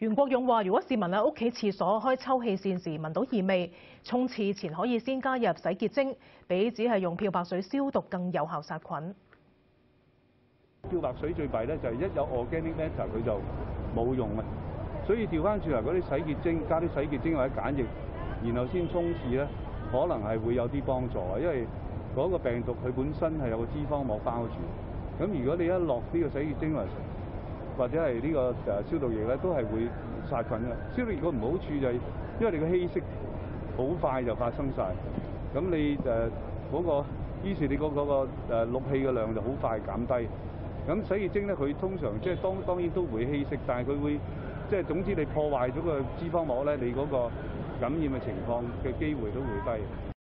袁國勇話：如果市民喺屋企廁所開抽氣扇時聞到異味，沖廁前可以先加入洗潔精，比只係用漂白水消毒更有效殺菌。漂白水最弊咧就係一有 organic matter 佢就冇用啊，所以調翻轉嚟嗰啲洗潔精加啲洗潔精或者鹼液，然後先沖廁咧，可能係會有啲幫助啊，因為嗰個病毒佢本身係有個脂肪膜包住，咁如果你一落呢個洗潔精或者係呢個誒消毒液咧，都係會殺菌嘅。消毒液個唔好處就係因為你個稀釋好快就發生晒，咁你誒嗰個於是你嗰嗰個誒氯氣嘅量就好快減低。咁洗潔精咧，佢通常即係當當然都會稀釋，但係佢會即係總之你破壞咗個脂肪膜咧，你嗰個感染嘅情況嘅機會都會低。